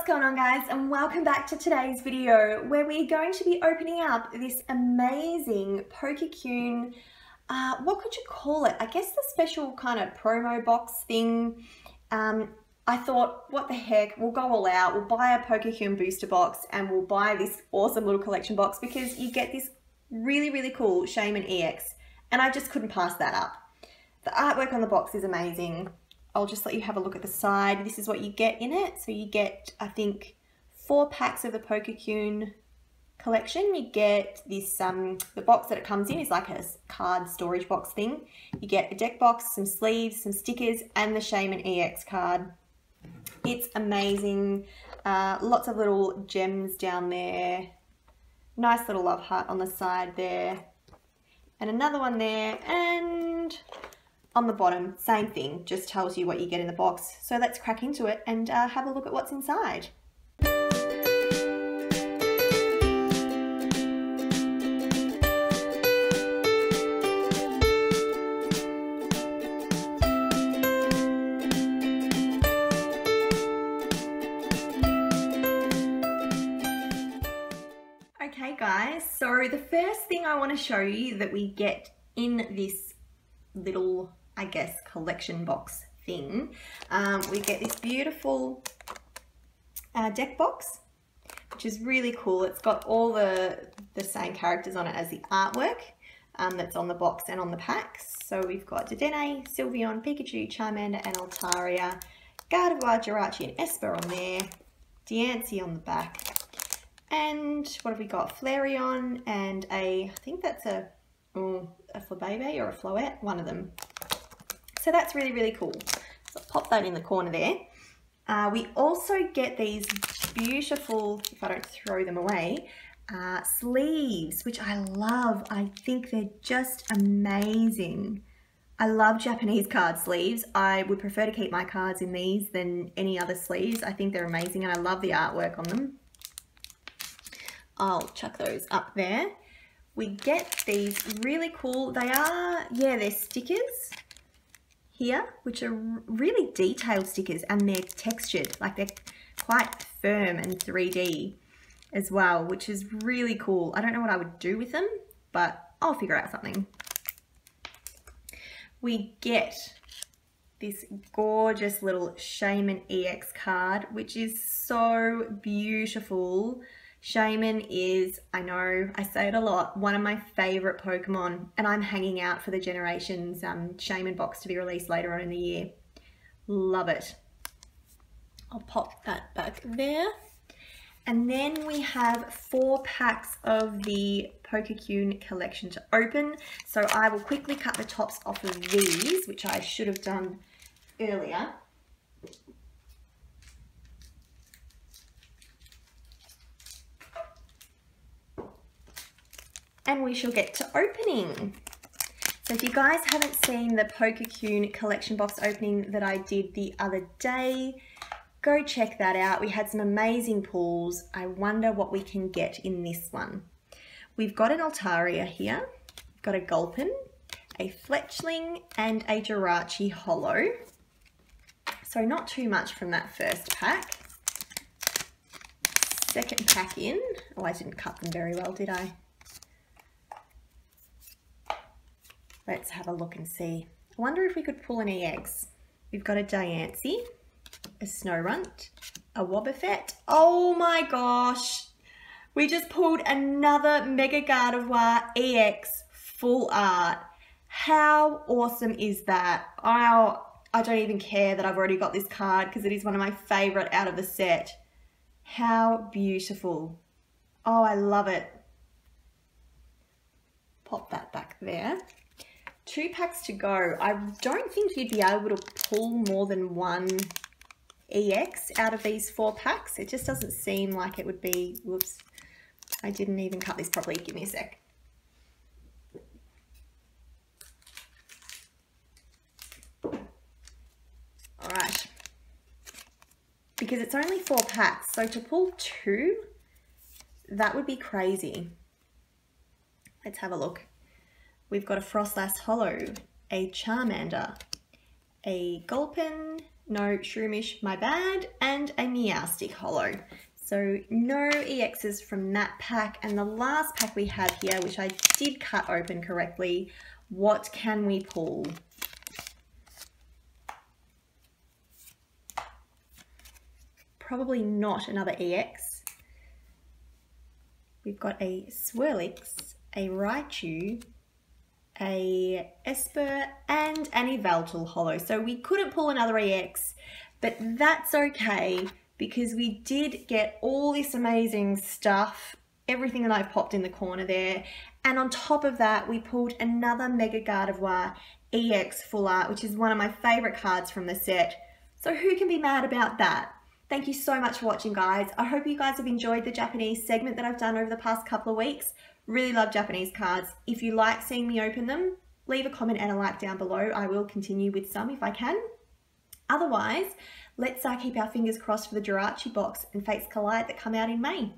what's going on guys and welcome back to today's video where we're going to be opening up this amazing Pokekyun, uh, what could you call it? I guess the special kind of promo box thing. Um, I thought, what the heck, we'll go all out, we'll buy a Pokekyun booster box and we'll buy this awesome little collection box because you get this really, really cool Shaymin EX and I just couldn't pass that up. The artwork on the box is amazing. I'll just let you have a look at the side. This is what you get in it. So you get, I think, four packs of the Pokekyun collection. You get this, um, the box that it comes in is like a card storage box thing. You get a deck box, some sleeves, some stickers, and the Shaymin EX card. It's amazing. Uh, lots of little gems down there. Nice little love heart on the side there. And another one there. And on the bottom, same thing, just tells you what you get in the box. So let's crack into it and uh, have a look at what's inside. Okay guys, so the first thing I want to show you that we get in this little I guess, collection box thing, um, we get this beautiful uh, deck box, which is really cool. It's got all the, the same characters on it as the artwork um, that's on the box and on the packs. So we've got Dedenne, Sylveon, Pikachu, Charmander, and Altaria, Gardevoir, Jirachi, and Espurr on there, Diancie on the back, and what have we got? Flareon and a, I think that's a, oh, a Flabebe or a Floette, one of them. So that's really, really cool. So pop that in the corner there. Uh, we also get these beautiful, if I don't throw them away, uh, sleeves, which I love. I think they're just amazing. I love Japanese card sleeves. I would prefer to keep my cards in these than any other sleeves. I think they're amazing and I love the artwork on them. I'll chuck those up there. We get these really cool, they are, yeah, they're stickers here, which are really detailed stickers and they're textured, like they're quite firm and 3D as well, which is really cool. I don't know what I would do with them, but I'll figure out something. We get this gorgeous little Shaymin EX card, which is so beautiful. Shaymin is, I know, I say it a lot, one of my favourite Pokemon and I'm hanging out for the Generations um, Shaymin box to be released later on in the year. Love it. I'll pop that back there. And then we have four packs of the Pokekyun collection to open. So I will quickly cut the tops off of these, which I should have done earlier. And we shall get to opening. So if you guys haven't seen the Pokekyun collection box opening that I did the other day, go check that out. We had some amazing pulls. I wonder what we can get in this one. We've got an Altaria here, got a Gulpin, a Fletchling, and a Jirachi Holo. So not too much from that first pack. Second pack in. Oh, I didn't cut them very well, did I? Let's have a look and see. I wonder if we could pull any eggs. We've got a Diancie, a Snorunt, a Wobbuffet. Oh my gosh. We just pulled another Mega Gardevoir EX full art. How awesome is that? I, I don't even care that I've already got this card because it is one of my favorite out of the set. How beautiful. Oh, I love it. Pop that back there two packs to go. I don't think you'd be able to pull more than one EX out of these four packs. It just doesn't seem like it would be, whoops, I didn't even cut this properly. Give me a sec. All right. Because it's only four packs, so to pull two, that would be crazy. Let's have a look. We've got a Froslass Holo, a Charmander, a Gulpin, no Shroomish, my bad, and a Meowstic Holo. So no EXs from that pack. And the last pack we have here, which I did cut open correctly, what can we pull? Probably not another EX. We've got a Swirlix, a Raichu, a Espurr, and an Yveltal Holo. So we couldn't pull another EX, but that's okay because we did get all this amazing stuff, everything that I've popped in the corner there. And on top of that, we pulled another Mega Gardevoir EX Full Art, which is one of my favorite cards from the set. So who can be mad about that? Thank you so much for watching, guys. I hope you guys have enjoyed the Japanese segment that I've done over the past couple of weeks. Really love Japanese cards. If you like seeing me open them, leave a comment and a like down below. I will continue with some if I can. Otherwise, let's uh, keep our fingers crossed for the Jirachi box and Fates Collide that come out in May.